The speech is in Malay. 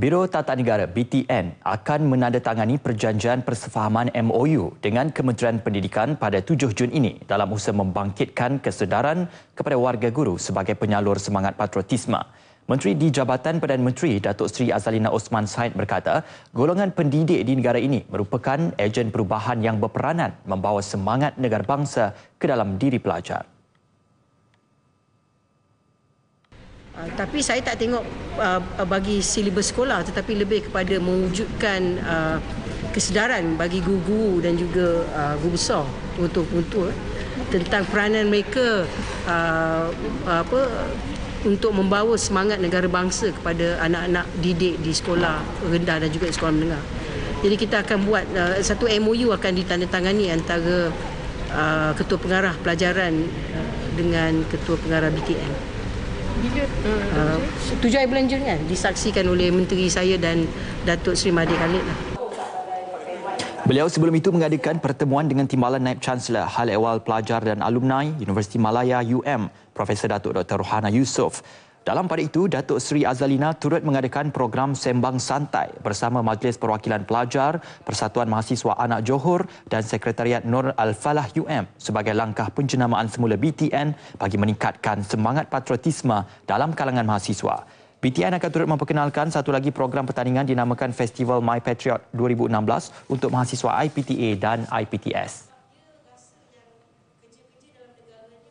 Biro Tata Negara BTN akan menandatangani perjanjian persefahaman MOU dengan Kementerian Pendidikan pada 7 Jun ini dalam usaha membangkitkan kesedaran kepada warga guru sebagai penyalur semangat patriotisme. Menteri di Jabatan Perdana Menteri Datuk Seri Azalina Osman Said berkata, golongan pendidik di negara ini merupakan ejen perubahan yang berperanan membawa semangat negara bangsa ke dalam diri pelajar. Uh, tapi saya tak tengok uh, bagi silibus sekolah tetapi lebih kepada mewujudkan uh, kesedaran bagi guru-guru dan juga uh, guru besar untuk untuk tentang peranan mereka uh, apa untuk membawa semangat negara bangsa kepada anak-anak didik di sekolah rendah dan juga di sekolah menengah. Jadi kita akan buat uh, satu MOU akan ditandatangani antara uh, ketua pengarah pelajaran dengan ketua pengarah BTN. Uh, tujuh hari bulan Jun kan disaksikan oleh menteri saya dan Datuk Seri Mahathir Khalid lah. Beliau sebelum itu mengadakan pertemuan dengan Timbalan Naib Chancellor Hal Ehwal Pelajar dan Alumni Universiti Malaya UM Profesor Datuk Dr. Rohana Yusof dalam pada itu, Datuk Seri Azalina turut mengadakan program Sembang Santai bersama Majlis Perwakilan Pelajar, Persatuan Mahasiswa Anak Johor dan Sekretariat Nur Al-Falah UM sebagai langkah penjenamaan semula BTN bagi meningkatkan semangat patriotisme dalam kalangan mahasiswa. BTN akan turut memperkenalkan satu lagi program pertandingan dinamakan Festival My Patriot 2016 untuk mahasiswa IPTA dan IPTS.